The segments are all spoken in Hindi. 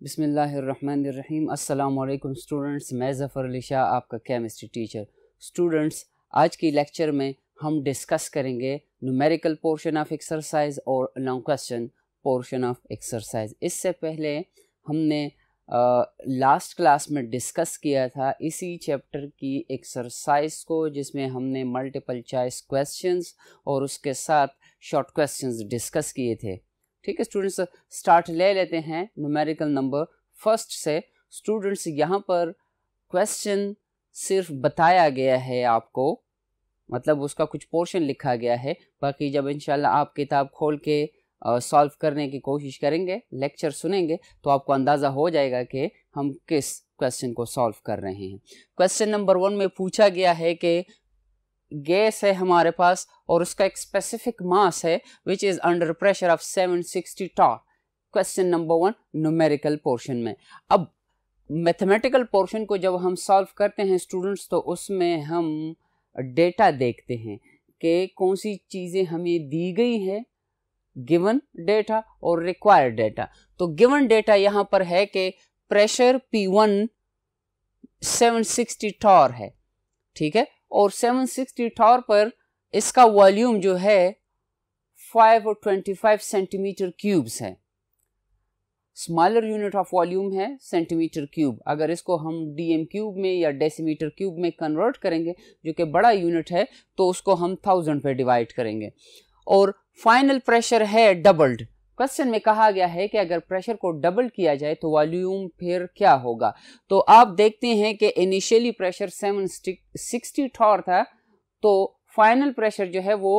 बिसमीम अल्लाम स्टूडेंट्स, मैं ज़फ़र अली शाह, आपका केमिस्ट्री टीचर स्टूडेंट्स, आज की लेक्चर में हम डिस्कस करेंगे न्यूमेरिकल पोर्शन ऑफ़ एक्सरसाइज और long question portion of exercise इससे पहले हमने लास्ट क्लास में डिस्कस किया था इसी चैप्टर की एक्सरसाइज को, जिसमें हमने मल्टीपल चॉइस क्वेश्चंस और उसके साथ शॉर्ट क्वेश्चंस डिस्कस किए थे। ठीक है स्टूडेंट्स स्टार्ट ले लेते हैं न्यूमेरिकल नंबर फ़र्स्ट से स्टूडेंट्स यहाँ पर क्वेश्चन सिर्फ़ बताया गया है आपको मतलब उसका कुछ पोर्शन लिखा गया है। बाकी जब इंशाल्लाह आप किताब खोल के सॉल्व करने की कोशिश करेंगे लेक्चर सुनेंगे तो आपको अंदाज़ा हो जाएगा कि हम किस क्वेश्चन को सॉल्व कर रहे हैं। क्वेश्चन नंबर वन में पूछा गया है कि गैस है हमारे पास और उसका एक स्पेसिफिक मास है which is under pressure of 760 torr question number one numerical portion में। अब मैथमेटिकल पोर्शन को जब हम सॉल्व करते हैं स्टूडेंट्स तो उसमें हम डेटा देखते हैं कि कौन सी चीज़ें हमें दी गई है गिवन डेटा और रिक्वायर्ड डेटा तो गिवन डेटा यहाँ पर है कि प्रेशर P1 760 टॉर है। ठीक है? और 760 टॉर पर इसका वॉल्यूम जो है 525 सेंटीमीटर क्यूब्स है। स्मॉलर यूनिट ऑफ़ वॉल्यूम है सेंटीमीटर क्यूब अगर इसको हम डीएम क्यूब में या डेसीमीटर क्यूब में कन्वर्ट करेंगे, जो कि बड़ा यूनिट है तो उसको हम थाउज़ेंड पे डिवाइड करेंगे। और फाइनल प्रेशर है डबल्ड क्वेश्चन में कहा गया है कि अगर प्रेशर को डबल किया जाए तो वॉल्यूम फिर क्या होगा? तो आप देखते हैं कि initially pressure seven sixty torr था तो फाइनल प्रेशर जो है वो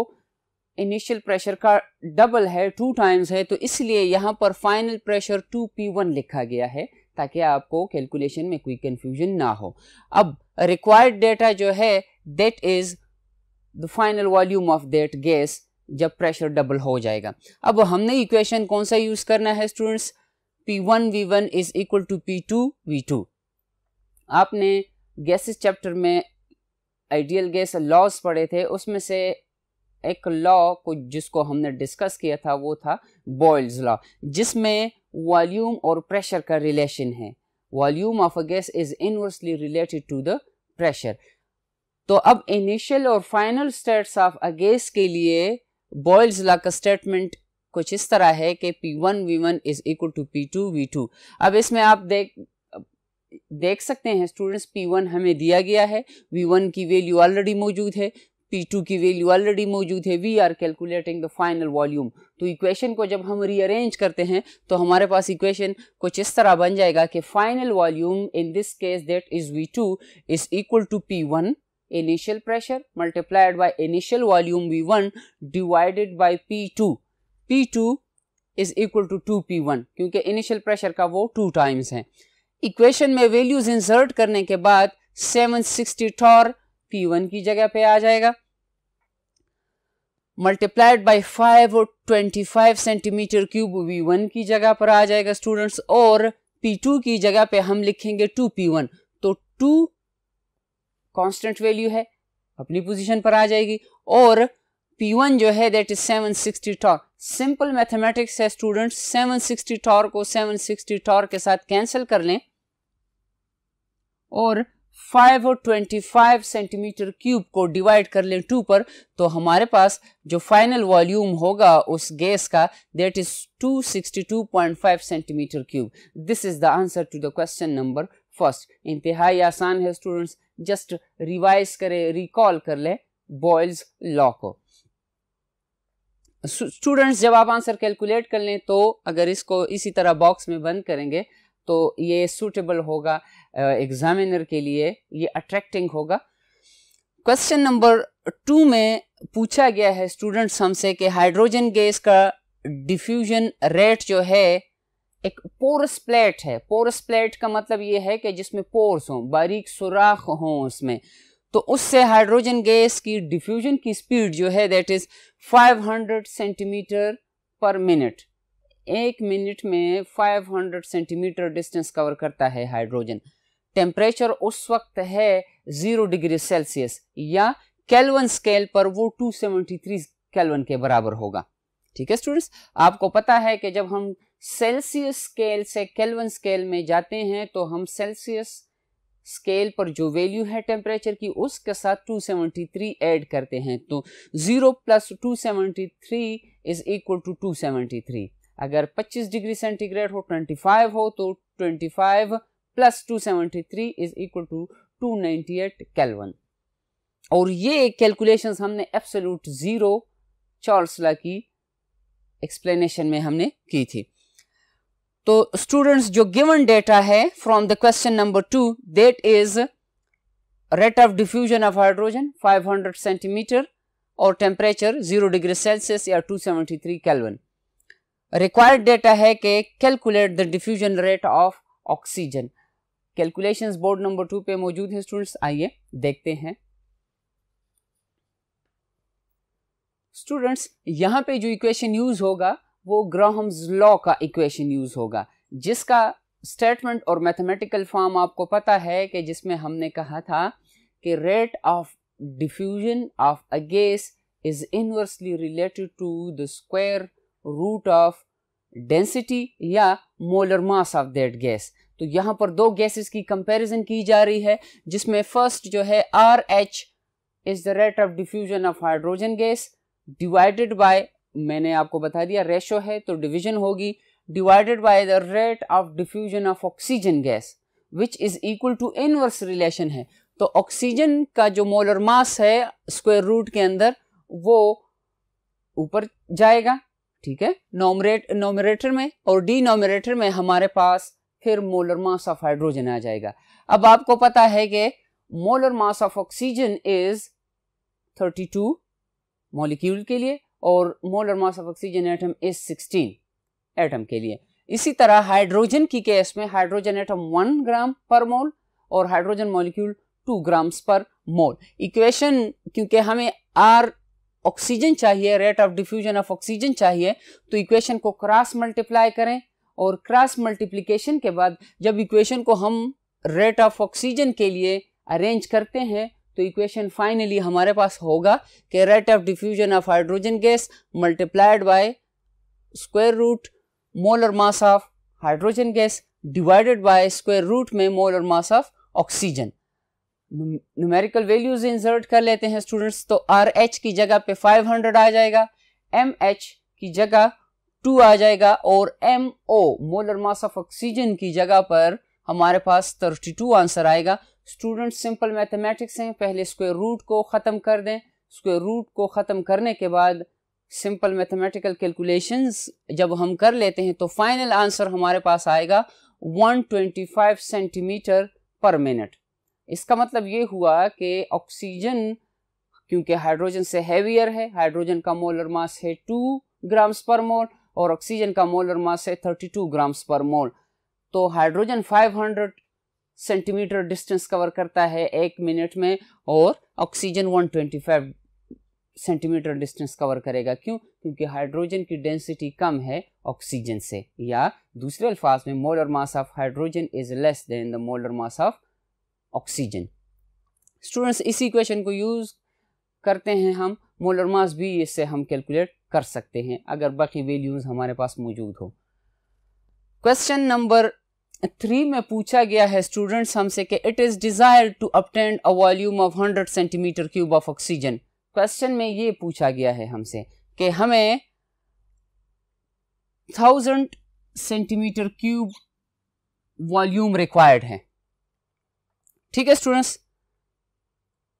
इनिशियल प्रेशर का डबल है टू टाइम्स है तो इसलिए यहाँ पर final pressure two P one लिखा गया है ताकि आपको कैलकुलेशन में कोई कंफ्यूजन ना हो। अब रिक्वायर्ड डेटा जो है that is the final volume of that gas जब प्रेशर डबल हो जाएगा। अब हमने इक्वेशन कौन सा यूज़ करना है students P one V one is equal to P two V two आपने गैसेस चैप्टर में आइडियल गैस लॉस पढ़े थे, उसमें से एक लॉ को जिसको हमने डिस्कस किया था, वो था बॉयल्स लॉ जिसमें वॉल्यूम और प्रेशर का रिलेशन है। Volume of a gas is inversely related to the pressure तो अब इनिशियल और final states of a gas के लिए बॉयल्स लॉ का स्टेटमेंट कुछ इस तरह है कि P one V one is equal to P two V two अब इसमें आप देख देख सकते हैं स्टूडेंट्स पी वन हमें दिया गया है। वी वन की वैल्यू ऑलरेडी मौजूद है। पी टू की वैल्यू ऑलरेडी मौजूद है। We are calculating the final volume तो इक्वेशन को जब हम रीअरेंज करते हैं तो हमारे पास इक्वेशन कुछ इस तरह बन जाएगा कि final volume in this case that is V two is equal to P one initial pressure multiplied by initial volume V1 divided by P2. P2 is equal to 2P1 क्योंकि इनिशियल प्रेशर का वो टू टाइम्स है। इक्वेशन में वैल्यूज़ इंसर्ट करने के बाद 760 टॉर P1 की जगह पे आ जाएगा। मल्टीप्लाइड बाई फाइव और twenty five centimetre cube V one की जगह पर आ जाएगा स्टूडेंट्स और पी टू की जगह पे हम लिखेंगे टू पी वन तो टू कांस्टेंट वैल्यू है, अपनी पोजीशन पर आ जाएगी। और P1 जो है that is 760 torr simple mathematics है स्टूडेंट्स 760 टॉर को 760 टॉर के साथ कैंसिल कर लें। और 5 और 25 सेंटीमीटर क्यूब को डिवाइड कर लें टू पर तो हमारे पास जो फाइनल वॉल्यूम होगा उस गैस का that is 262.5 centimetre cube this is the answer to the question number first इंतहाई आसान है स्टूडेंट्स जस्ट रिवाइज करे रिकॉल कर ले बॉयल्स लॉ को स्टूडेंट्स जब आप आंसर कैलकुलेट कर लें तो अगर इसको इसी तरह बॉक्स में बंद करेंगे तो ये सूटेबल होगा एग्जामिनर के लिए ये अट्रैक्टिंग होगा। क्वेश्चन नंबर टू में पूछा गया है स्टूडेंट्स हमसे कि हाइड्रोजन गैस का डिफ्यूजन रेट जो है एक पोरस प्लेट है। पोरस प्लेट का मतलब ये है कि जिसमें पोर्स हो, बारीक सुराख हो उसमें। तो उससे हाइड्रोजन गैस की डिफ्यूजन की स्पीड जो है दैट इज़ 500 सेंटीमीटर पर मिनट एक मिनट में 500 सेंटीमीटर डिस्टेंस कवर करता है हाइड्रोजन टेम्परेचर उस वक्त है ज़ीरो डिग्री सेल्सियस या कैलवन स्केल पर वो 273 कैलवन के बराबर होगा। ठीक है स्टूडेंट्स आपको पता है कि जब हम सेल्सियस स्केल से केल्विन स्केल में जाते हैं तो हम सेल्सियस स्केल पर जो वैल्यू है टेम्परेचर की, उसके साथ 273 ऐड करते हैं। तो 0 प्लस 273 इज़ इक्वल टू 273 अगर 25 डिग्री सेंटीग्रेड हो 25 हो तो 25 plus 273 is equal to 298 Kelvin और ये कैलकुलेशंस हमने एब्सोल्यूट ज़ीरो चार्ल्स ला की एक्सप्लेनेशन में हमने की थी। तो स्टूडेंट्स जो गिवन डेटा है from the question number two that is rate of diffusion of hydrogen 500 centimetre और टेम्परेचर ज़ीरो डिग्री सेल्सियस या 273 केल्विन रिक्वायर्ड डेटा है कि calculate the diffusion rate of oxygen calculations board number two पे मौजूद है स्टूडेंट्स आइए देखते हैं. स्टूडेंट्स यहाँ पे जो इक्वेशन यूज़ होगा वो ग्राहम्स लॉ का इक्वेशन यूज़ होगा। जिसका स्टेटमेंट और मैथमेटिकल फॉर्म आपको पता है कि जिसमें हमने कहा था कि rate of diffusion of a gas is inversely related to the square root of density या molar mass of that gas तो यहाँ पर दो गैसेस की कंपैरिजन की जा रही है, जिसमें फ़र्स्ट जो है R H is the rate of diffusion of hydrogen gas divided by मैंने आपको बता दिया, रेशो है तो डिवीज़न होगी divided by the rate of diffusion of oxygen gas which is equal to inverse relation है। तो ऑक्सीजन का जो मोलर मास है स्क्वायर रूट के अंदर, वो ऊपर जाएगा, ठीक है? नॉमरेट नॉमरेटर में और डी नोमरेटर में हमारे पास फिर मोलर मास ऑफ़ हाइड्रोजन आ जाएगा। अब आपको पता है कि molar mass of oxygen is 32 molecule के लिए और molar mass of oxygen atom is 16 atom के लिए। इसी तरह हाइड्रोजन की केस में हाइड्रोजन एटम 1 ग्राम पर मोल और हाइड्रोजन मॉलिक्यूल 2 ग्राम्स पर मोल इक्वेशन क्योंकि हमें आर ऑक्सीजन चाहिए rate of diffusion of oxygen चाहिए तो इक्वेशन को क्रॉस मल्टीप्लाई करें और क्रॉस मल्टीप्लिकेशन के बाद जब इक्वेशन को हम रेट ऑफ़ ऑक्सीजन के लिए अरेंज करते हैं तो इक्वेशन फाइनली हमारे पास होगा कि rate of diffusion of hydrogen gas multiplied by square root molar mass of hydrogen gas divided by square root में molar mass of oxygen numerical values insert कर लेते हैं स्टूडेंट्स तो आर एच की जगह पे 500 आ जाएगा एम एच की जगह 2 आ जाएगा और M O molar mass of oxygen की जगह पर हमारे पास 32 आंसर आएगा स्टूडेंट सिंपल मैथमेटिक्स हैं, पहले स्क्वायर रूट को ख़त्म कर दें। स्क्वायर रूट को ख़त्म करने के बाद सिंपल मैथमेटिकल कैलकुलेशंस जब हम कर लेते हैं तो फाइनल आंसर हमारे पास आएगा 125 सेंटीमीटर पर मिनट। इसका मतलब ये हुआ कि ऑक्सीजन, क्योंकि हाइड्रोजन से हैवियर है, हाइड्रोजन का मोलर मास है टू ग्राम्स पर मोल और ऑक्सीजन का मोलर मास है 32 ग्राम्स पर मोल तो हाइड्रोजन 500 सेंटीमीटर डिस्टेंस कवर करता है एक मिनट में और ऑक्सीजन 125 सेंटीमीटर डिस्टेंस कवर करेगा। क्यों? क्योंकि हाइड्रोजन की डेंसिटी कम है ऑक्सीजन से। या दूसरे अल्फाज में molar mass of hydrogen is less than the molar mass of oxygen students इसी क्वेश्चन को यूज़ करते हैं हम। मोलर मास भी इससे हम कैलकुलेट कर सकते हैं, अगर बाकी वैल्यूज़ हमारे पास मौजूद हो। क्वेश्चन नंबर थ्री में पूछा गया है स्टूडेंट्स हमसे कि it is desired to obtain a volume of 100 centimetre cube of oxygen question में ये पूछा गया है हमसे कि हमें thousand centimetre cube volume required है। ठीक है स्टूडेंट्स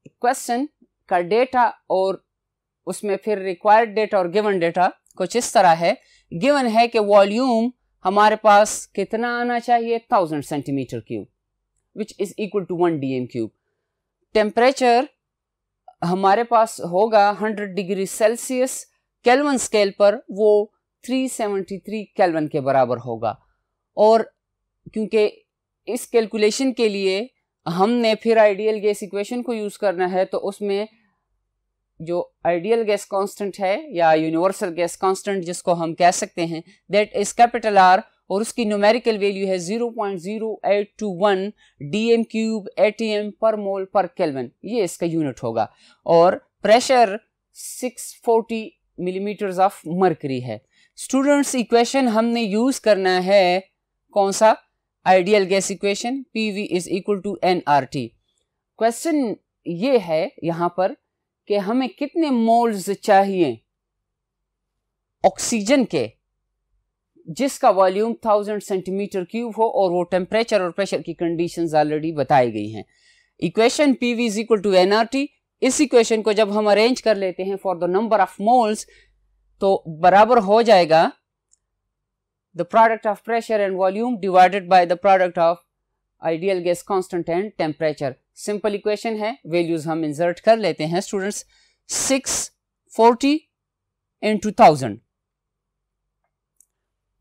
क्वेश्चन का डेटा और उसमें फिर रिक्वायर्ड डेटा और गिवन डेटा कुछ इस तरह है। गिवन है कि वॉल्यूम हमारे पास कितना आना चाहिए? Thousand centimetre cube which is equal to one D M cube temperature हमारे पास होगा hundred degree Celsius kelvin scale पर वो 373 कैलवन के बराबर होगा। और क्योंकि इस कैलकुलेशन के लिए हमने फिर आइडियल गैस इक्वेशन को यूज़ करना है तो उसमें जो आइडियल गैस कांस्टेंट है या यूनिवर्सल गैस कांस्टेंट जिसको हम कह सकते हैं दैट इज़ कैपिटल आर और उसकी न्यूमेरिकल वैल्यू है 0.0821 डीएम क्यूब एटीएम पर मोल पर केल्विन ये इसका यूनिट होगा। और प्रेशर 640 मिलीमीटर्स ऑफ़ मरकरी है। स्टूडेंट्स इक्वेशन हमने यूज़ करना है कौन सा? Ideal gas equation P V is equal to N R T question ये है यहाँ पर कि हमें कितने मोल्स चाहिए ऑक्सीजन के, जिसका वॉल्यूम थाउज़ेंड सेंटीमीटर क्यूब हो और वो टेम्परेचर और प्रेशर की कंडीशंस ऑलरेडी बताई गई हैं। Equation P V is equal to N R T. इस इक्वेशन को जब हम अरेंज कर लेते हैं for the number of moles तो बराबर हो जाएगा the product of pressure and volume divided by the product of ideal gas constant and temperature simple equation है, वैल्यूज़ हम इंसर्ट कर लेते हैं students six forty into thousand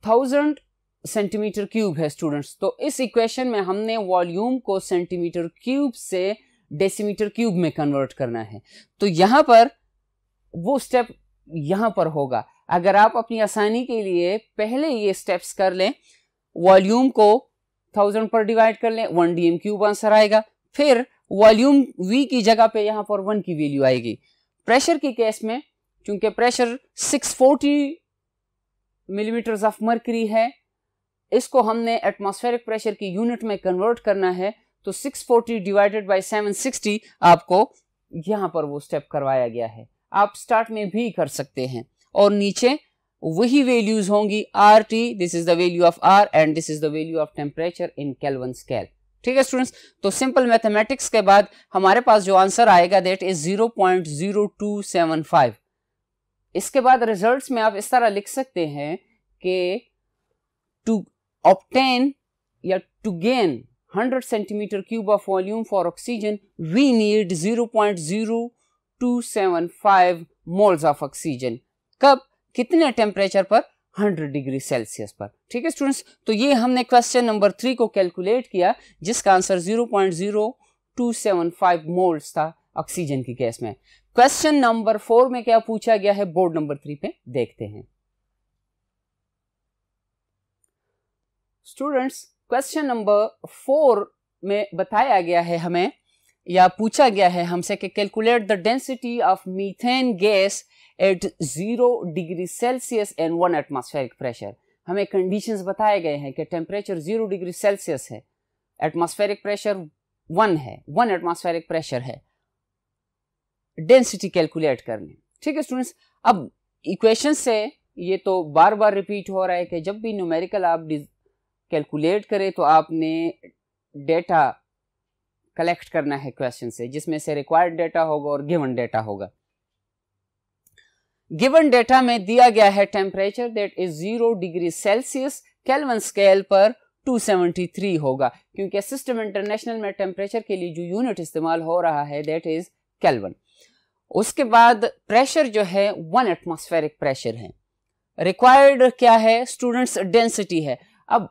thousand centimetre cube है स्टूडेंट्स तो इस इक्वेशन में हमने वॉल्यूम को सेंटीमीटर क्यूब से डेसीमीटर क्यूब में कन्वर्ट करना है। तो यहाँ पर वो स्टेप यहाँ पर होगा। अगर आप अपनी आसानी के लिए पहले ये स्टेप्स कर लें वॉल्यूम को थाउज़ेंड पर डिवाइड कर लें one D M cube answer आएगा। फिर वॉल्यूम वी की जगह पे यहाँ पर वन की वैल्यू आएगी। प्रेशर की केस में, चूँकि प्रेशर 640 मिलीमीटर ऑफ़ मर्करी है, इसको हमने एटमॉस्फेरिक प्रेशर की यूनिट में कन्वर्ट करना है तो 640 डिवाइडेड बाय 760 आपको यहाँ पर वो स्टेप करवाया गया है। आप स्टार्ट में भी कर सकते हैं। और नीचे वही वैल्यूज़ होंगी R T this is the value of R and this is the value of temperature in kelvin scale ठीक है स्टूडेंट्स तो सिंपल मैथमेटिक्स के बाद हमारे पास जो आंसर आएगा दैट इज़ 0.0275 इसके बाद रिजल्ट्स में आप इस तरह लिख सकते हैं कि टू ऑप्टेन या to gain 100 centimeter cube of volume for oxygen, we need 0.0275 moles of oxygen कब? कितने टेम्परेचर पर? 100 डिग्री सेल्सियस पर। ठीक है स्टूडेंट्स तो ये हमने क्वेश्चन नंबर थ्री को कैलकुलेट किया, जिसका आंसर 0.0275 मोल्स था ऑक्सीजन की गैस में। क्वेश्चन नंबर फोर में क्या पूछा गया है? बोर्ड नंबर थ्री पे देखते हैं। स्टूडेंट्स क्वेश्चन नंबर फोर में बताया गया है हमें या पूछा गया है हमसे कि calculate the density of methane gas at zero degree Celsius and one atmospheric pressure हमें कंडीशंस बताए गए हैं कि टेम्परेचर ज़ीरो डिग्री सेल्सियस है एटमॉस्फेरिक प्रेशर वन है वन एटमॉस्फेरिक प्रेशर है। डेंसिटी कैलकुलेट करनी। ठीक है स्टूडेंट्स अब इक्वेशन से ये तो बार बार रिपीट हो रहा है कि जब भी न्यूमेरिकल आप कैलकुलेट करें तो आपने डेटा कलेक्ट करना है क्वेश्चन से, जिसमें से रिक्वायर्ड डेटा होगा और गिवन डेटा होगा। गिवन डेटा में दिया गया है temperature that is zero degree Celsius kelvin scale पर 273 होगा, क्योंकि सिस्टम इंटरनेशनल में टेम्परेचर के लिए जो यूनिट इस्तेमाल हो रहा है दैट इज़ कैलवन उसके बाद प्रेशर जो है वन एटमॉस्फेरिक प्रेशर है। रिक्वायर्ड क्या है? स्टूडेंट्स डेंसिटी है। अब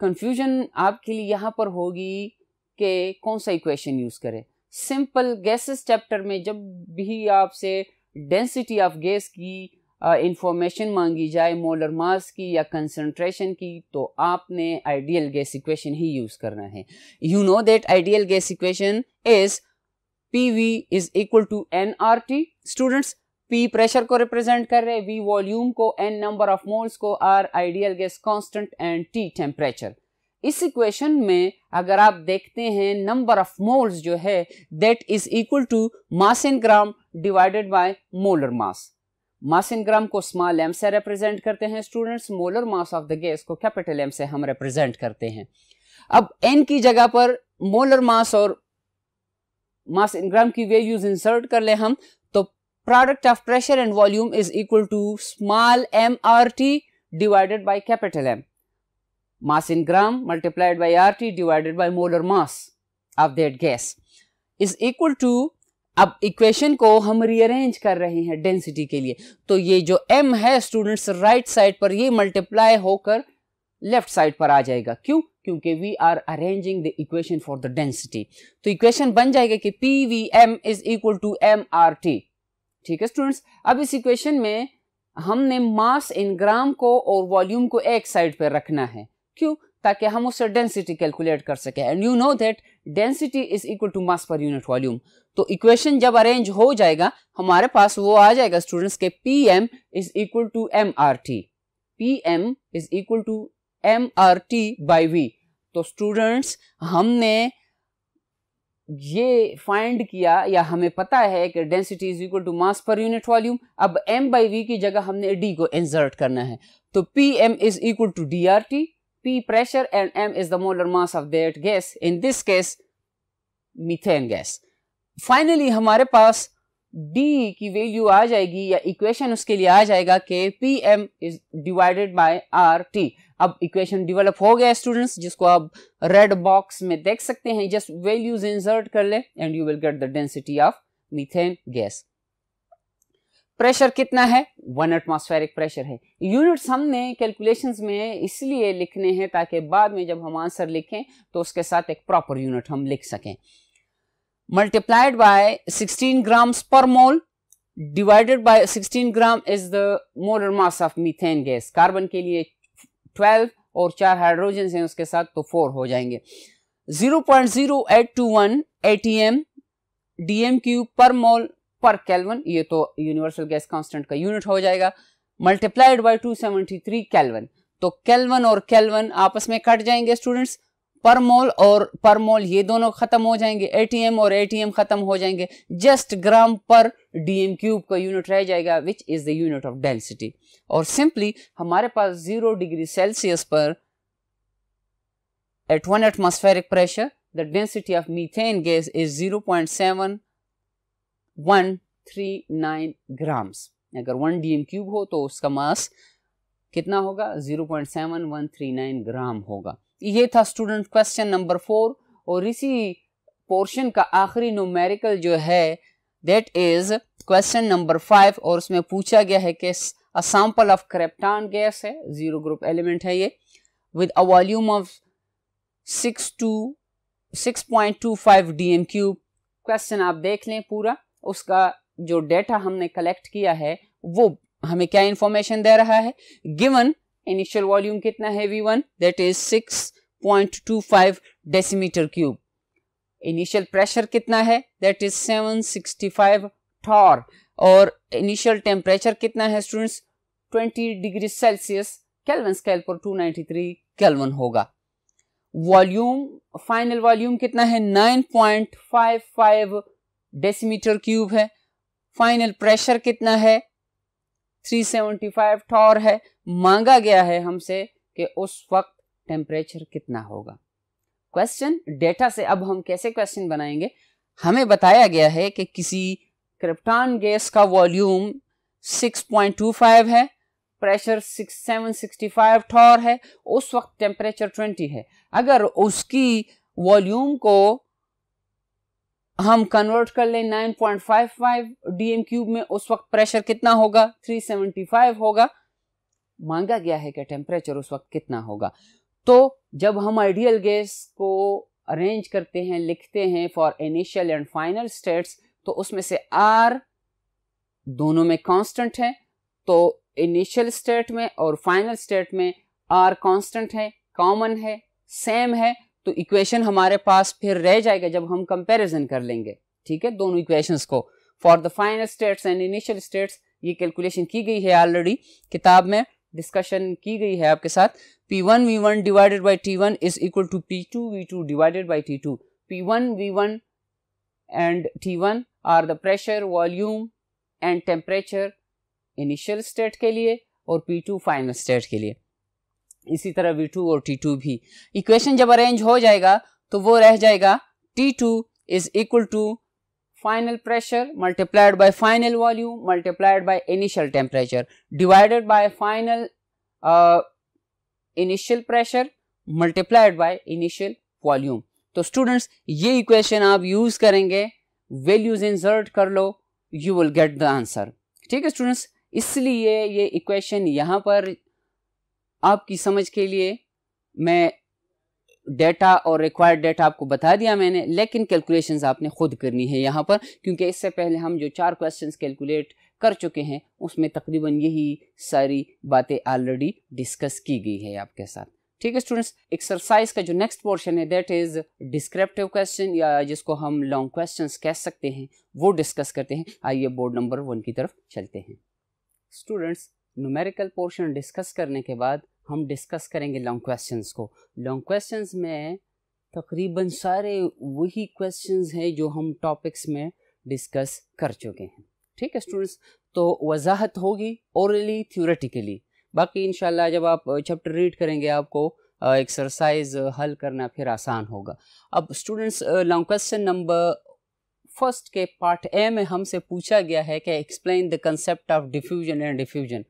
कंफ्यूजन आपके लिए यहाँ पर होगी कि कौन सा इक्वेशन यूज़ करें? सिंपल गैसेस चैप्टर में जब भी आपसे डेंसिटी ऑफ़ गैस की इंफॉर्मेशन मांगी जाए मोलर मास की या कंसंट्रेशन की तो आपने आइडियल गैस इक्वेशन ही यूज़ करना है। You know that ideal gas equation is P V is equal to N R T students P pressure को रिप्रेजेंट कर रहे हैं, V वॉल्यूम को एन नंबर ऑफ़ मोल्स को R ideal gas constant and T temperature इस इक्वेशन में अगर आप देखते हैं नंबर ऑफ़ मोल्स जो है that is equal to mass in gram divided by molar mass mass in gram को स्मॉल एम से रिप्रेजेंट करते हैं students molar mass of the gas को कैपिटल एम से हम रिप्रेजेंट करते हैं अब एन की जगह पर मोलर मास और मास इन ग्राम की वैल्यूज़ इंसर्ट कर ले हम तो product of pressure and volume is equal to small M R T divided by capital M. Mass in gram multiplied by RT divided by molar mass. Of that gas. Is equal to, अब इक्वेशन को हम रीअरेंज कर रहे हैं डेंसिटी के लिए। तो ये जो m है स्टूडेंट्स राइट साइड पर ये मल्टीप्लाई होकर लेफ़्ट साइड पर आ जाएगा। क्यों? क्योंकि we are arranging the equation for the density तो इक्वेशन बन जाएगा कि P V M is equal to M R T ठीक है स्टूडेंट्स अब इस इक्वेशन में हमने मास इन ग्राम को और वॉल्यूम को एक साइड पर रखना है। क्यों? ताकि हम उससे डेंसिटी कैलकुलेट कर सकें। And you know that density is equal to mass per unit volume तो इक्वेशन जब अरेंज हो जाएगा, हमारे पास वो आ जाएगा स्टूडेंट्स के P M is equal to M R T P M is equal to M R T by V तो स्टूडेंट्स हमने ये फाइंड किया या हमें पता है कि density is equal to mass per unit volume अब एम बाई वी की जगह हमने डी को इंसर्ट करना है। तो P M is equal to D R T P pressure and m is the molar mass of that gas in this case methane gas finally हमारे पास d की वैल्यू आ जाएगी या इक्वेशन उसके लिए आ जाएगा कि P M is divided by R T अब इक्वेशन डेवलप हो गया स्टूडेंट्स जिसको आप रेड बॉक्स में देख सकते हैं. जस्ट वैल्यूज़ इंसर्ट कर ले and you will get the density of methane gas pressure कितना है? वन एटमॉस्फेरिक प्रेशर है। यूनिट्स हमने कैलकुलेशंस में इसलिए लिखने हैं ताकि बाद में जब हम आंसर लिखें तो उसके साथ एक प्रॉपर यूनिट हम लिख सकें। Multiplied by 16 grams per mole, divided by 16 gram is the molar mass of methane gas. Carbon के लिए 12 और चार हाइड्रोजन हैं, उसके साथ तो फोर हो जाएँगे। 0.0821 atm dm क्यूब पर मोल पर केल्विन, ये तो यूनिवर्सल गैस कांस्टेंट का यूनिट हो जाएगा मल्टीप्लाइड बाय 273 केल्विन। तो केल्विन और केल्विन आपस में कट जाएँगे स्टूडेंट्स पर मोल और पर मोल ये दोनों खत्म हो जाएँगे एटीएम और एटीएम खत्म हो जाएँगे जस्ट ग्राम पर डीएम क्यूब का यूनिट रह जाएगा which is the unit of density और सिंपली हमारे पास ज़ीरो डिग्री सेल्सियस पर at one atmospheric pressure the density of methane gas is zero point seven one three nine grams अगर वन डीएम क्यूब हो तो उसका मास कितना होगा? Zero point seven one three nine gram होगा। ये था स्टूडेंट क्वेश्चन नंबर फोर और इसी पोर्शन का आखिरी नोमेरिकल जो है that is question number five और उसमें पूछा गया है कि a sample of krypton gas है ज़ीरो ग्रुप एलिमेंट है ये with a volume of six two six point two five D M cube question आप देख लें पूरा। उसका जो डेटा हमने कलेक्ट किया है, वो हमें क्या इंफॉर्मेशन दे रहा है? गिवन इनिशियल वॉल्यूम कितना है V one that is six point two five decimetre cube initial pressure कितना है? That is seven sixty five torr और इनिशियल टेम्परेचर कितना है students twenty degree Celsius kelvin scale पर टू नाइनटी थ्री कैलवन होगा। वॉल्यूम फाइनल वॉल्यूम कितना है? Nine point five five decimetre cube है। फाइनल प्रेशर कितना है? 375 टॉर है। मांगा गया है हमसे कि उस वक्त टेम्परेचर कितना होगा। क्वेश्चन डेटा से अब हम कैसे क्वेश्चन बनाएँगे? हमें बताया गया है कि किसी क्रिप्टान गैस का वॉल्यूम 6.25 है। प्रेशर 6765 टॉर है। उस वक्त टेम्परेचर 20 है। अगर उसकी वॉल्यूम को हम कन्वर्ट कर लें 9.55 डीएम क्यूब में, उस वक्त प्रेशर कितना होगा? 375 होगा। मांगा गया है कि टेम्परेचर उस वक्त कितना होगा? तो जब हम आइडियल गैस को अरेंज करते हैं, लिखते हैं for initial and final states तो उसमें से आर दोनों में कांस्टेंट है। तो इनिशियल स्टेट में और फाइनल स्टेट में आर कांस्टेंट है कॉमन है सेम है। तो इक्वेशन हमारे पास फिर रह जाएगा जब हम कंपैरिजन कर लेंगे। ठीक है? दोनों इक्वेशंस को। For the final states and initial states ये कैलकुलेशन की गई है ऑलरेडी किताब में डिस्कशन की गई है आपके साथ। P one V one divided by T one is equal to P two V two divided by T two P one V one and T one are the pressure volume and temperature initial state के लिए और पी टू फाइनल स्टेट के लिए। इसी तरह V2 और T2 भी। इक्वेशन जब अरेंज हो जाएगा तो वो रह जाएगा T2 is equal to final pressure multiplied by final volume multiplied by initial temperature divided by final initial pressure multiplied by initial volume तो स्टूडेंट्स ये इक्वेशन आप यूज़ करेंगे वैल्यूज़ इंसर्ट कर लो you will get the answer ठीक है स्टूडेंट्स इसलिए ये इक्वेशन यहाँ पर आपकी समझ के लिए मैं डेटा और रिक्वायर्ड डेटा आपको बता दिया मैंने, लेकिन कैलकुलेशंस आपने खुद करनी है यहाँ पर, क्योंकि इससे पहले हम जो चार क्वेश्चंस कैलकुलेट कर चुके हैं, उसमें तकरीबन यही सारी बातें ऑलरेडी डिस्कस की गई है आपके साथ। ठीक है स्टूडेंट्स एक्सरसाइज का जो नेक्स्ट पोर्शन है दैट इज़ डिस्क्रिप्टिव क्वेश्चन या जिसको हम लॉन्ग क्वेश्चन कह सकते हैं, वो डिस्कस करते हैं। आइए बोर्ड नंबर वन की तरफ़ चलते हैं। स्टूडेंट्स न्यूमेरिकल पोर्शन डिस्कस करने के बाद हम डिस्कस करेंगे लॉन्ग क्वेश्चंस को। लॉन्ग क्वेश्चंस में तकरीबन सारे वही क्वेश्चंस हैं जो हम टॉपिक्स में डिस्कस कर चुके हैं। ठीक है स्टूडेंट्स तो वजाहत होगी ओरली थ्योरेटिकली बाकी इंशाल्लाह जब आप चैप्टर रीड करेंगे, आपको एक्सरसाइज हल करना फिर आसान होगा। अब students long question number first के पार्ट ए में हमसे पूछा गया है कि explain the concept of diffusion and diffusion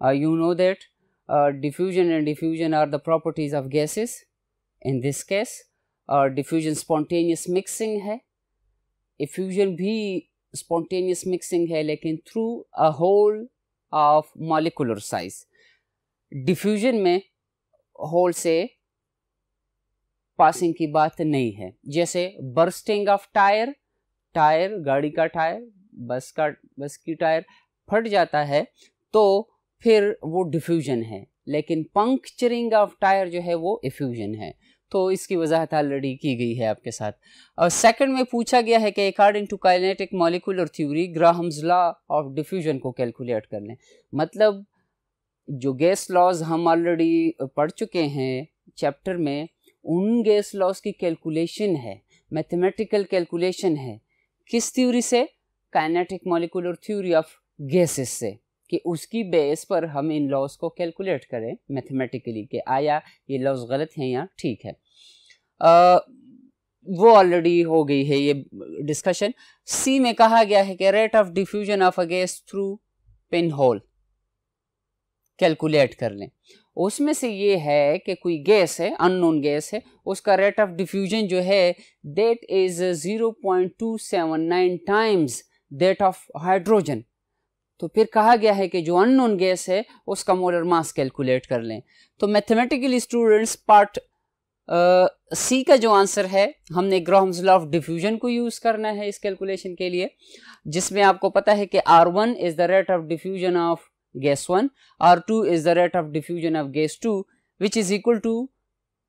you know that diffusion and diffusion are the properties of gases in this case diffusion spontaneous mixing है इफ्यूजन भी स्पॉन्टेनियस मिक्सिंग है, लेकिन through a hole of molecular size diffusion में होल से पासिंग की बात नहीं है. जैसे बर्स्टिंग ऑफ़ टायर टायर गाड़ी का टायर बस का बस की टायर फट जाता है तो फिर वो डिफ्यूजन है। लेकिन पंक्चरिंग ऑफ़ टायर जो है वो इफ्यूजन है। तो इसकी वजाहत ऑलरेडी की गई है आपके साथ। और सेकंड में पूछा गया है कि according to kinetic molecular theory Graham's law of diffusion को कैलकुलेट कर लें। मतलब जो गैस लॉज हम ऑलरेडी पढ़ चुके हैं चैप्टर में, उन गैस लॉज की कैलकुलेशन है मैथमेटिकल कैलकुलेशन है। किस थ्योरी से? Kinetic molecular theory of gases से। कि उसकी बेस पर हम इन लॉज को कैलकुलेट करें मैथमेटिकली कि आया ये लॉज गलत हैं या ठीक है। आ, वो ऑलरेडी हो गई है ये डिस्कशन सी में कहा गया है कि rate of diffusion of a gas through pin hole calculate कर लें। उसमें से ये है कि कोई गैस है अननोन गैस है उसका रेट ऑफ़ डिफ्यूजन जो है that is 0.279 times that of hydrogen तो फिर कहा गया है कि जो अननोन गैस है, उसका मोलर मास कैलकुलेट कर लें। तो मैथमेटिकली स्टूडेंट्स पार्ट सी का जो आंसर है, हमने ग्राहम्स लॉ ऑफ़ डिफ्यूजन को यूज़ करना है इस कैलकुलेशन के लिए, जिसमें आपको पता है कि R one is the rate of diffusion of gas 1 r2 is the rate of diffusion of gas 2 which is equal to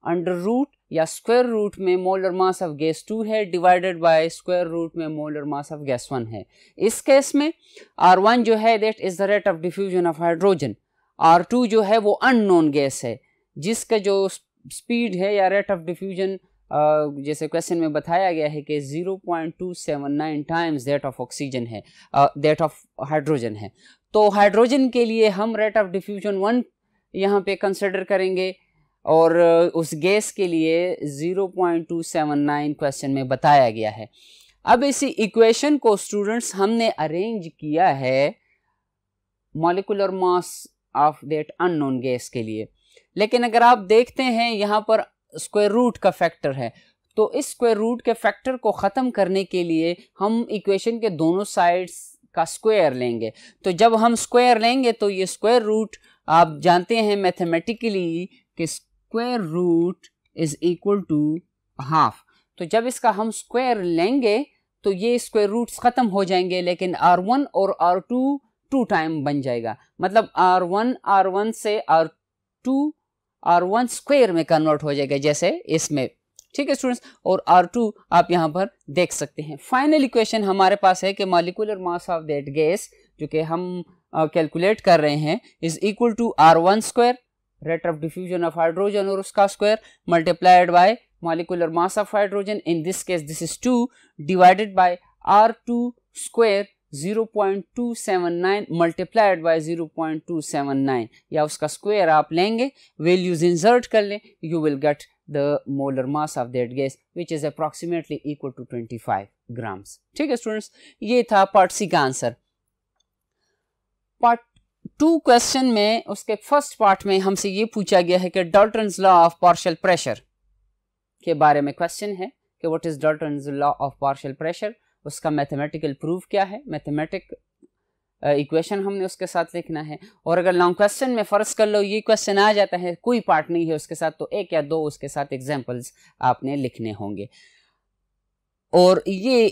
under root या स्क्वायर रूट में molar mass of gas two है डिवाइडेड बाय स्क्वायर रूट में molar mass of gas one है। इस केस में आर वन जो है that is the rate of diffusion of hydrogen R two जो है, वो अननोन गैस है, जिसका जो स्पीड है या रेट ऑफ़ डिफ्यूजन जैसे क्वेश्चन में बताया गया है कि 0.279 टाइम्स दैट ऑफ़ ऑक्सीजन है दैट ऑफ़ हाइड्रोजन है। तो हाइड्रोजन के लिए हम रेट ऑफ़ डिफ्यूजन वन यहाँ पे कंसिडर करेंगे। और उस गैस के लिए 0.279 क्वेश्चन में बताया गया है। अब इसी इक्वेशन को स्टूडेंट्स हमने अरेंज किया है molecular mass of that unknown gas के लिए। लेकिन अगर आप देखते हैं, यहाँ पर स्क्वायर रूट का फैक्टर है। तो इस स्क्वायर रूट के फैक्टर को ख़त्म करने के लिए हम इक्वेशन के दोनों साइड्स का स्क्वायर लेंगे। तो जब हम स्क्वायर लेंगे तो ये स्क्वायर रूट आप जानते हैं मैथमेटिकली कि square root is equal to half तो जब इसका हम स्क्वायर लेंगे तो ये स्क्वायर रूट्स ख़त्म हो जाएँगे लेकिन आर वन और आर टू टू टाइम बन जाएगा। मतलब आर वन आर वन से R two R one square में कन्वर्ट हो जाएगा जैसे इसमें। ठीक है स्टूडेंट्स और आर टू आप यहाँ पर देख सकते हैं। फाइनल इक्वेशन हमारे पास है कि molecular mass of that gas जो कि हम कैलकुलेट uh, कर रहे हैं is equal to R one square rate of diffusion of hydrogen और उसका square multiplied by molecular mass of hydrogen in this case this is two divided by R two square 0.279 multiplied by 0.279 या उसका स्क्वायर आप लेंगे वैल्यूज़ इंसर्ट कर लें you will get the molar mass of that gas, which is approximately equal to 25 grams. ठीक है स्टूडेंट्स ये था पार्ट सी का आंसर पार्ट टू क्वेश्चन में, उसके फ़र्स्ट पार्ट में हमसे ये पूछा गया है कि Dalton's law of partial pressure के बारे में क्वेश्चन है कि what is Dalton's law of partial pressure, उसका मैथमेटिकल प्रूफ क्या है? मैथमेटिक इक्वेशन हमने उसके साथ लिखना है। और अगर लॉन्ग क्वेश्चन में फ़र्ज़ कर लो, ये क्वेश्चन आ जाता है, कोई पार्ट नहीं है उसके साथ तो एक या दो उसके साथ एग्जाम्पल्स आपने लिखने होंगे। और ये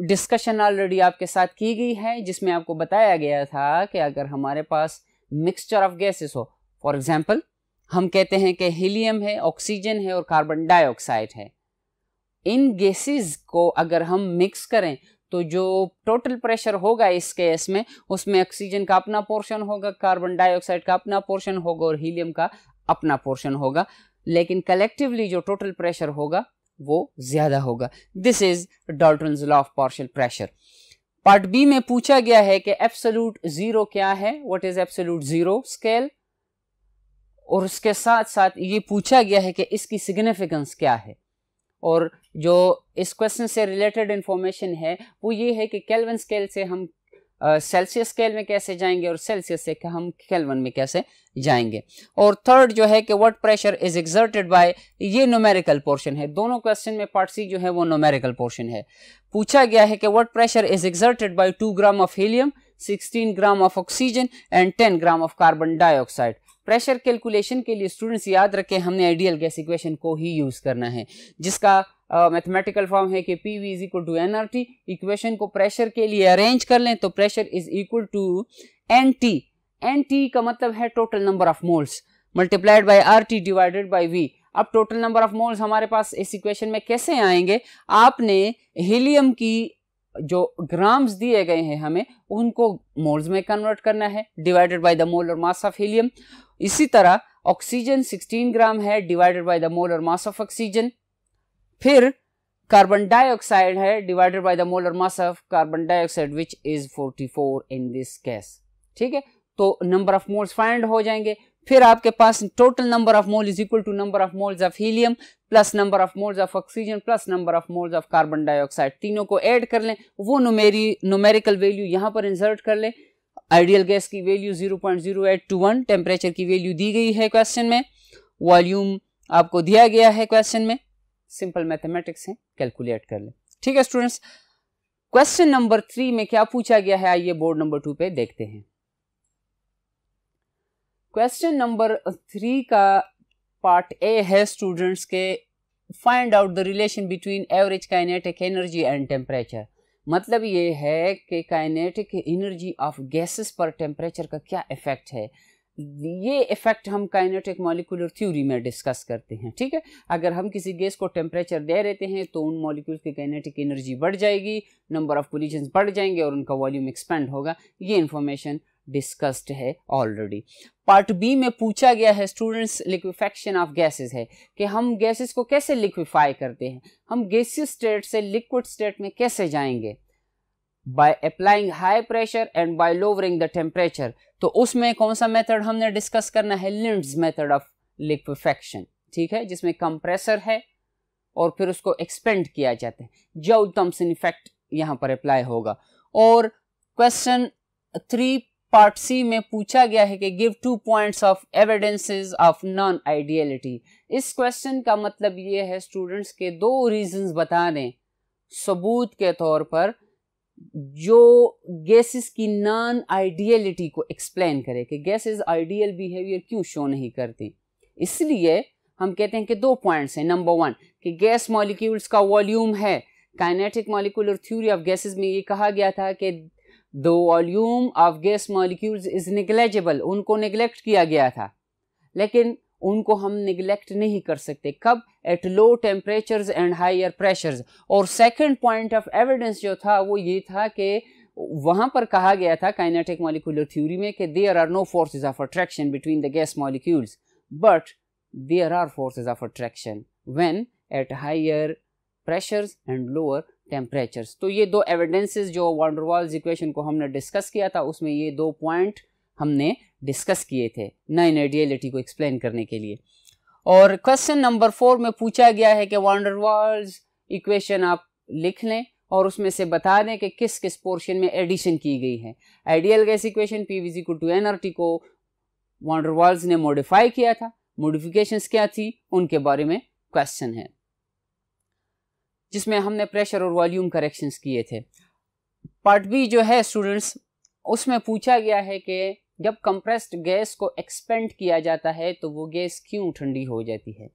डिस्कशन ऑलरेडी आपके साथ की गई है, जिसमें आपको बताया गया था कि अगर हमारे पास मिक्सचर ऑफ़ गैसेस हो फॉर एग्ज़ाम्पल हम कहते हैं कि हीलियम है ऑक्सीजन है और कार्बन डाइऑक्साइड है। इन गैसेस को अगर हम मिक्स करें तो जो टोटल प्रेशर होगा इस केस में, उसमें ऑक्सीजन का अपना पोर्शन होगा कार्बन डाइऑक्साइड का अपना पोर्शन होगा और हीलियम का अपना पोर्शन होगा। लेकिन कलेक्टिवली जो टोटल प्रेशर होगा वो ज़्यादा होगा। This is Dalton law of partial pressure part B में पूछा गया है कि एब्सोल्यूट ज़ीरो क्या है? What is absolute zero scale और उसके साथ साथ ये पूछा गया है कि इसकी सिग्निफिकेंस क्या है? और जो इस क्वेश्चन से रिलेटेड इंफॉर्मेशन है, वो ये है कि कैलवन स्केल से हम सेल्सियस स्केल में कैसे जाएँगे और सेल्सियस से हम केल्विन में कैसे जाएँगे? और थर्ड जो है कि what pressure is exerted by ये नोमेरिकल पोर्शन है। दोनों क्वेश्चन में पार्ट सी जो है वो नोमेरिकल पोर्शन है। पूछा गया है कि what pressure is exerted by two gram of helium 16 gram of oxygen and 10 gram of carbon dioxide pressure calculation के लिए स्टूडेंट्स याद रखें, हमने आइडियल गैस इक्वेशन को ही यूज़ करना है, जिसका मैथमेटिकल फॉर्म है कि P V is equal to N R T equation को प्रेशर के लिए अरेंज कर लें तो pressure is equal to N T N T का मतलब है total number of moles multiplied by R T divided by V अब टोटल नंबर ऑफ़ मोल्स हमारे पास इस इक्वेशन में कैसे आएँगे? आपने हीलियम की जो ग्राम्स दिए गए हैं हमें, उनको मोल्स में कन्वर्ट करना है डिवाइडेड बाय द मोल और मास ऑफ़ हीलियम इसी तरह ऑक्सीजन 16 ग्राम है डिवाइडेड बाय द मोल और मास ऑफ़ ऑक्सीजन फिर कार्बन डाइऑक्साइड है divided by the molar mass of carbon dioxide which is 44 in this case ठीक है? तो नंबर ऑफ़ मोल्स फाइंड हो जाएँगे। फिर आपके पास total number of mole is equal to number of moles of helium plus number of moles of oxygen plus number of moles of carbon dioxide तीनों को ऐड कर लें। वो नुमेरी नुमेरिकल वैल्यू यहाँ पर इंसर्ट कर लें। आइडियल गैस की वैल्यू 0.0821 टेम्परेचर की वैल्यू दी गई है क्वेश्चन में। वॉल्यूम आपको दिया गया है क्वेश्चन में। सिंपल मैथमेटिक्स है, कैलकुलेट कर लें। ठीक है, स्टूडेंट्स? क्वेश्चन नंबर थ्री में क्या पूछा गया है? आइए बोर्ड नंबर टू पे देखते हैं। क्वेश्चन नंबर थ्री का पार्ट ए है, स्टूडेंट्स, के find out the relation between average kinetic energy and temperature मतलब ये है कि काइनेटिक एनर्जी ऑफ़ गैसेस पर टेम्परेचर का क्या इफ़ेक्ट है? ये इफ़ेक्ट हम काइनेटिक मॉलिकुलर थ्योरी में डिस्कस करते हैं, ठीक है? अगर हम किसी गैस को टेम्परेचर दे रहते हैं तो उन मॉलिक्यूल्स की काइनेटिक एनर्जी बढ़ जाएगी नंबर ऑफ़ पोल्यूशन बढ़ जाएँगे और उनका वॉल्यूम एक्सपेंड होगा। ये इन्फॉर्मेशन डिस्कस्ड है ऑलरेडी पार्ट बी में पूछा गया है स्टूडेंट्स लिक्विफेक्शन ऑफ़ गैसेस है कि हम गैसेस को कैसे लिक्विफाई करते हैं? हम गैसियस स्टेट से लिक्विड स्टेट में कैसे जाएँगे? By applying high pressure and by lowering the temperature तो उसमें कौन सा मेथड हमने डिस्कस करना है? लिंड्स मेथड ऑफ़ लिक्विफेक्शन ठीक है? जिसमें कंप्रेसर है और फिर उसको एक्सपेंड किया जाता है। जो थॉम्सन इफ़ेक्ट यहाँ पर अप्लाई होगा। और क्वेश्चन थ्री पार्ट सी में पूछा गया है कि give two points of evidences of non ideality इस क्वेश्चन का मतलब ये है स्टूडेंट्स के दो रीजंस बता दें। सबूत के तौर पर जो गैसेस की नॉन आइडियलिटी को एक्सप्लेन करे कि गैसेस आइडियल बिहेवियर क्यों शो नहीं करती? इसलिए हम कहते हैं कि दो पॉइंट्स हैं। नंबर वन कि गैस मॉलिक्यूल्स का वॉल्यूम है। Kinetic molecular theory of gases में ये कहा गया था कि the volume of gas molecules is negligible उनको निगलेक्ट किया गया था। लेकिन उनको हम निगलेक्ट नहीं कर सकते। कब? At low temperatures and higher pressures और सेकंड पॉइंट ऑफ़ एविडेंस जो था, वो ये था कि वहाँ पर कहा गया था काइनेटिक मॉलिकुलर थ्योरी में कि there are no forces of attraction between the gas molecules but there are forces of attraction when at higher pressures and lower temperatures तो ये दो एविडेंसेस जो वांडरवाल्स इक्वेशन को हमने डिस्कस किया था, उसमें ये दो पॉइंट हमने डिस्कस किए थे नाइन आइडियलिटी को एक्सप्लेन करने के लिए। और क्वेश्चन नंबर फोर में पूछा गया है कि वांडरवाल्स इक्वेशन आप लिख लें और उसमें से बता दें कि किस किस पोर्शन में एडिशन की गई है। Ideal gas equation P V is to N R T को वांडरवाल्स ने मॉडिफाई किया था। मॉडिफिकेशंस क्या थी? उनके बारे में क्वेश्चन है। जिसमें हमने प्रेशर और वॉल्यूम करेक्शंस किए थे। पार्ट बी जो है स्टूडेंट्स उसमें पूछा गया है कि जब कंप्रेस्ड गैस को एक्सपेंड किया जाता है तो वो गैस क्यों ठंडी हो जाती है?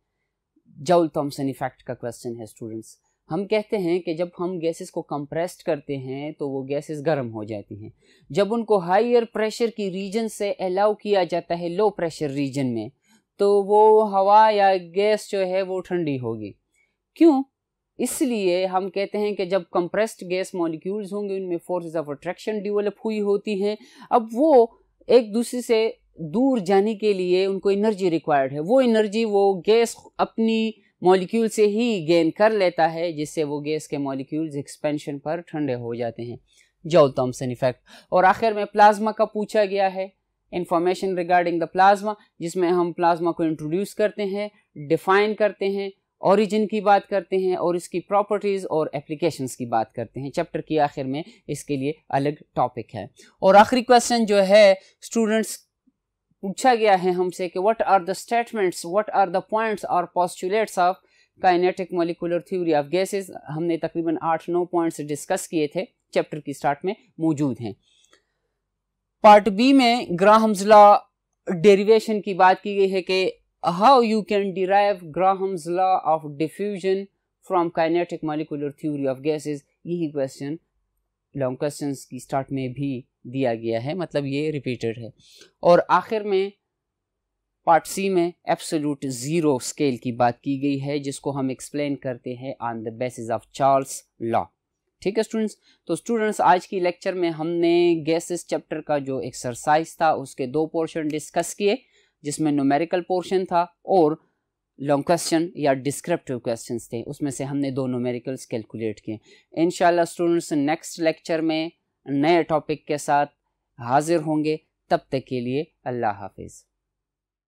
जउल थॉम्सन इफ़ेक्ट का क्वेश्चन है स्टूडेंट्स हम कहते हैं कि जब हम गैसेस को कंप्रेस्ड करते हैं तो वो गैसेस गर्म हो जाती हैं। जब उनको हायर प्रेशर की रीजन से अलाउ किया जाता है लो प्रेशर रीजन में तो वो हवा या गैस जो है, वो ठंडी होगी। क्यों? इसलिए हम कहते हैं कि जब कंप्रेस्ड गैस मॉलिक्यूल्स होंगे, उनमें फोर्सेस ऑफ़ अट्रैक्शन डेवलप हुई होती हैं, अब वो एक दूसरे से दूर जाने के लिए उनको एनर्जी रिक्वायर्ड है। वो एनर्जी वो गैस अपनी मॉलिक्यूल से ही गेन कर लेता है, जिससे वो गैस के मॉलिक्यूल्स एक्सपेंशन पर ठंडे हो जाते हैं। जो थॉम्सन इफ़ेक्ट और आखिर में प्लाज्मा का पूछा गया है। इंफॉर्मेशन रिगार्डिंग द प्लाज्मा जिसमें हम प्लाज्मा को इंट्रोड्यूस करते हैं डिफाइन करते हैं। ओरिजिन की बात करते हैं और इसकी प्रॉपर्टीज़ और एप्लीकेशंस की बात करते हैं। चैप्टर की आखिर में इसके लिए अलग टॉपिक है। और आखिरी क्वेश्चन जो है स्टूडेंट्स पूछा गया है हमसे कि what are the statements what are the points और postulates of kinetic molecular theory of gases हमने तकरीबन आठ नौ पॉइंट्स डिस्कस किए थे। चैप्टर की स्टार्ट में मौजूद हैं। पार्ट बी में ग्राहम्स लॉ डेरिवेशन की बात की गई है कि how you can derive Graham's law of diffusion from kinetic molecular theory of gases यही क्वेश्चन लॉन्ग क्वेश्चन की स्टार्ट में भी दिया गया है मतलब ये रिपीटेड है। और आखिर में पार्ट सी में एब्सोल्यूट ज़ीरो स्केल की बात की गई है, जिसको हम एक्सप्लेन करते हैं on the basis of Charles law ठीक है स्टूडेंट्स तो स्टूडेंट्स आज की लेक्चर में हमने गैसेस चैप्टर का जो एक्सरसाइज था, उसके दो पोर्शन डिस्कस किए। जिसमें नोमेरिकल पोर्शन था और लॉन्ग क्वेश्चन या डिस्क्रिप्टिव क्वेश्चन थे। उसमें से हमने दो न्यूमेरिकल्स कैलकुलेट किए। इन स्टूडेंट्स नेक्स्ट लेक्चर में नए टॉपिक के साथ हाजिर होंगे। तब तक के लिए अल्लाह हाफिज़।